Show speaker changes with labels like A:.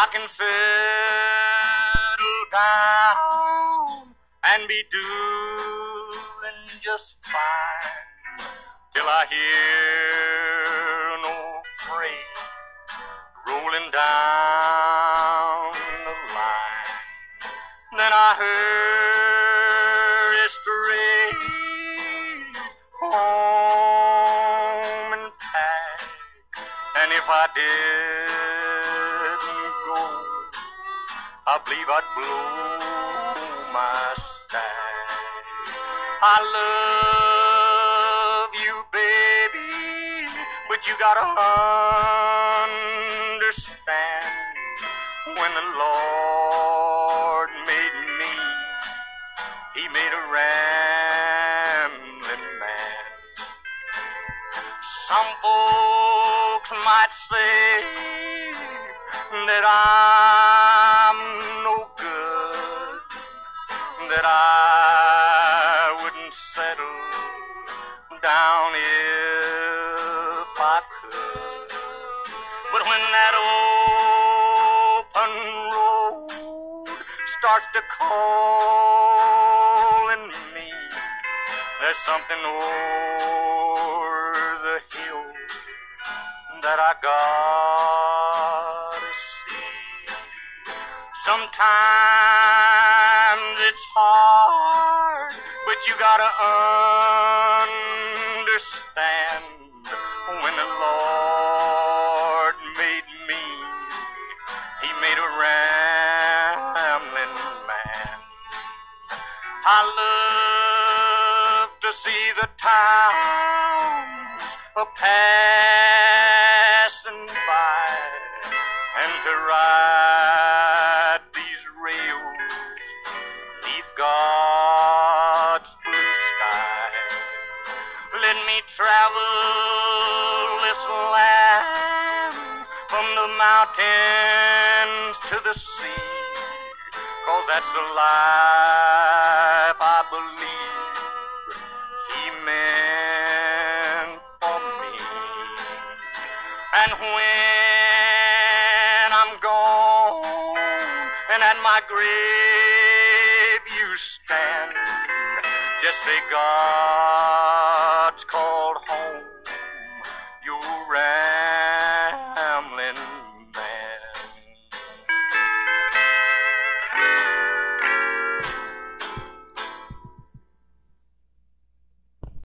A: I can settle down and be doing just fine till I hear old freight rolling down the line. Then I hurry straight home and pack, and if I go, I believe I'd blow my stack. I love you, baby, but you gotta understand when the Lord made me, He made a rambling man. Some folks might say that I'm that I wouldn't settle down if I could. But when that open road starts to call in me, there's something over the hill that I gotta see. Sometimes it's hard, but you gotta understand when the Lord made me, He made a rambling man. I love to see the towns a passing by and to ride God's blue sky. Let me travel this land from the mountains to the sea. Cause that's the life I believe he meant for me. And when I'm gone and at my grave you stand, just say God's called home. You ran